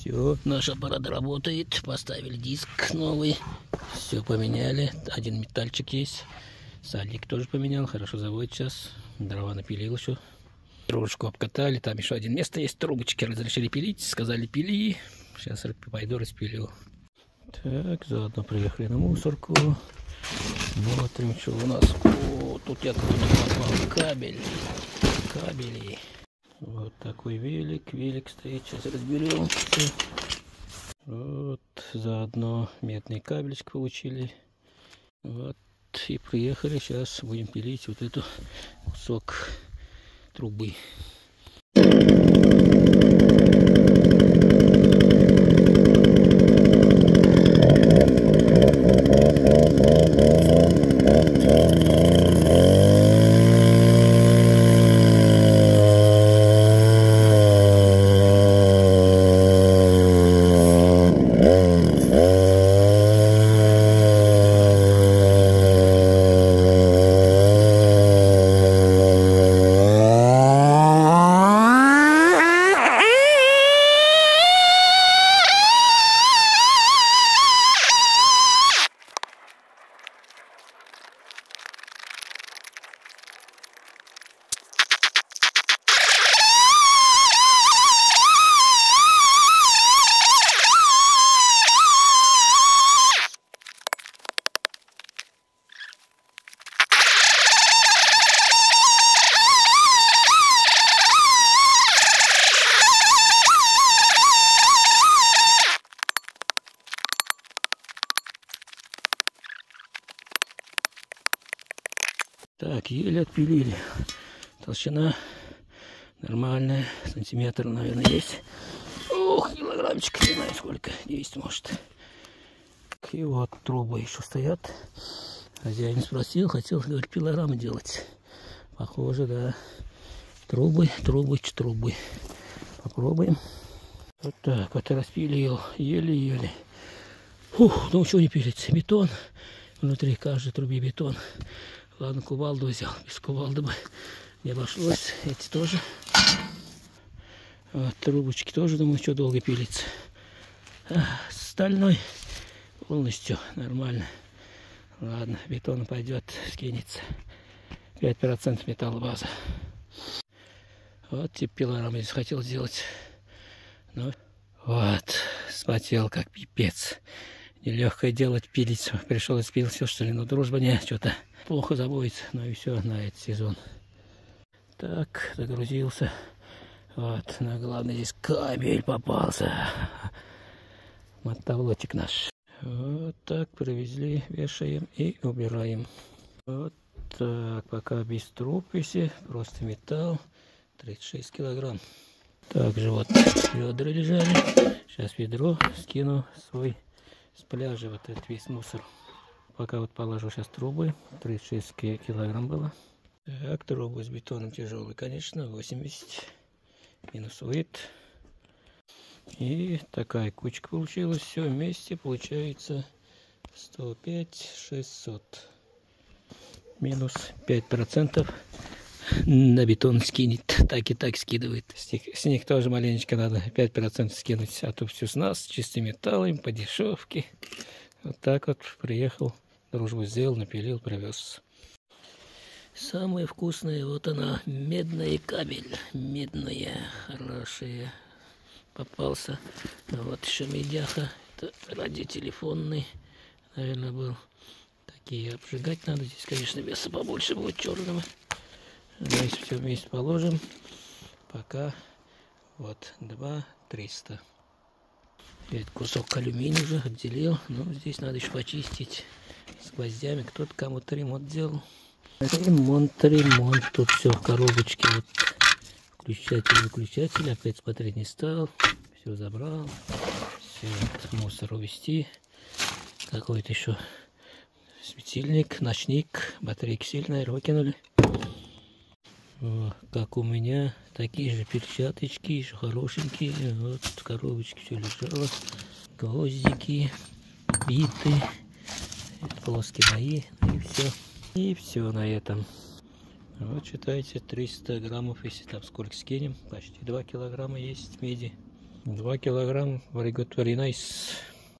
Все, наш аппарат работает. Поставили диск новый. Все поменяли. Один метальчик есть. Сальник тоже поменял. Хорошо заводит сейчас. Дрова напилил еще. Трубочку обкатали. Там еще один место есть. Трубочки разрешили пилить. Сказали пили. Сейчас пойду распилю. Так, заодно приехали на мусорку. Смотрим, что у нас. О, тут я попал кабель. Кабели. Вот такой велик. Велик стоит. Сейчас разберем. Вот, заодно медный кабельчик получили. Вот, и приехали. Сейчас будем пилить вот эту кусок трубы. Так, еле отпилили. Толщина нормальная. Сантиметр, наверное, есть. Ох, килограммчик, не знаю сколько. 10 может. И вот трубы еще стоят. Хозяин спросил, хотел, говорит, килограммы делать. Похоже, да. Трубы, трубы, трубы. Попробуем. Вот так, вот распилил. Еле-еле. Фух, ну что не пилится. Бетон. Внутри каждой трубе бетон. Ладно, кувалду взял. Без кувалды бы не обошлось. Эти тоже. Вот, трубочки тоже, думаю, что долго пилится. А, стальной полностью нормально. Ладно, бетон пойдет, скинется. 5% металлобаза. Вот тип пилорама здесь хотел сделать. Ну, вот, спотел как пипец. Нелегкое делать, пилить. Пришел и спил все, что ли. Но дружба не, что-то плохо заводится. Ну и все на этот сезон. Так, загрузился. Вот, на главное здесь кабель попался. Мотовлотик наш. Вот так привезли, вешаем и убираем. Вот так, пока без труписи, просто металл. 36 килограмм. Также вот ведра лежали. Сейчас ведро скину свой с пляжа вот этот весь мусор. Пока вот положу сейчас трубы. 36 килограмм было. Так, трубы с бетоном тяжелый, конечно, 80. Минусует. И такая кучка получилась. Все вместе получается 105 600. Минус 5 процентов на бетон скинет, так и так скидывает. С них, с них тоже маленечко надо 5% скинуть, а то все с нас, чистым металлом, по дешевке. Вот так вот приехал, дружбу сделал, напилил, привез. Самое вкусное, вот она, медный кабель, медная, хорошая. Попался. Вот еще медяха, это радиотелефонный, наверное, был. Такие обжигать надо, здесь, конечно, веса побольше будет черного. Здесь все вместе положим. Пока вот 2 300. Этот кусок алюминия уже отделил. Но ну, здесь надо еще почистить с гвоздями. Кто-то кому-то ремонт делал. Ремонт, ремонт. Тут все в коробочке. Вот включатель, выключатель. Опять смотреть не стал. Все забрал. Все мусор увести. Какой-то еще светильник, ночник. Батарейки сильные, выкинули как у меня, такие же перчаточки, еще хорошенькие. Вот в коробочке все лежало. Гвоздики, биты, полоски мои, ну и все. И все на этом. Вот считайте, 300 граммов, если там сколько скинем, почти 2 килограмма есть меди. 2 килограмм very good very nice